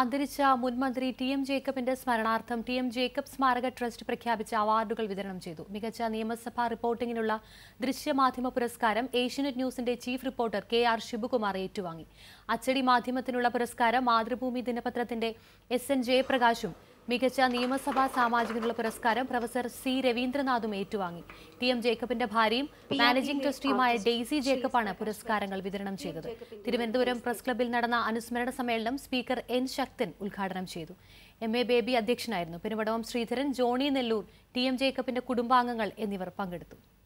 അന്തരിച്ച മുൻമന്ത്രി T M ജേക്കബിന്റെ സ്മരണാർത്ഥം ടി എം ജേക്കബ് സ്മാരക ട്രസ്റ്റ് പ്രഖ്യാപിച്ച അവാർഡുകൾ വിതരണം ചെയ്തു. മികച്ച നിയമസഭാ റിപ്പോർട്ടിംഗിനുള്ള ദൃശ്യമാധ്യമ പുരസ്കാരം ഏഷ്യനെറ്റ് ന്യൂസിന്റെ chief reporter K R Sivakumar ഏറ്റുവാങ്ങി. അച്ചടി മാധ്യമത്തിനുള്ള പുരസ്കാരം മാതൃഭൂമി ദിനപത്രത്തിന്റെ എസ് എൻ ജയപ്രകാശും മികച്ച നിയമസഭാ സാമാജികനുള്ള പുരസ്കാരം പ്രൊഫസർ സി രവീന്ദ്രനാഥും ഏറ്റുവാങ്ങി. ടി എം ജേക്കബിന്റെ ഭാര്യയും മാനേജിംഗ് ട്രസ്റ്റിയുമായ ഡെയ്സി ജേക്കബാണ് പുരസ്കാരങ്ങൾ വിതരണം ചെയ്തത്. തിരുവനന്തപുരം പ്രസ് ക്ലബ്ബിൽ നടന്ന അനുസ്മരണ സമ്മേളനം സ്പീക്കർ എൻ ശക്തൻ ഉദ്ഘാടനം ചെയ്തു. എം എ ബേബി അധ്യക്ഷനായിരുന്നു. പെരുവടവം ശ്രീധരൻ ജോണി നെല്ലൂർ ടി എം ജേക്കബിന്റെ കുടുംബാംഗങ്ങൾ എന്നിവർ പങ്കെടുത്തു.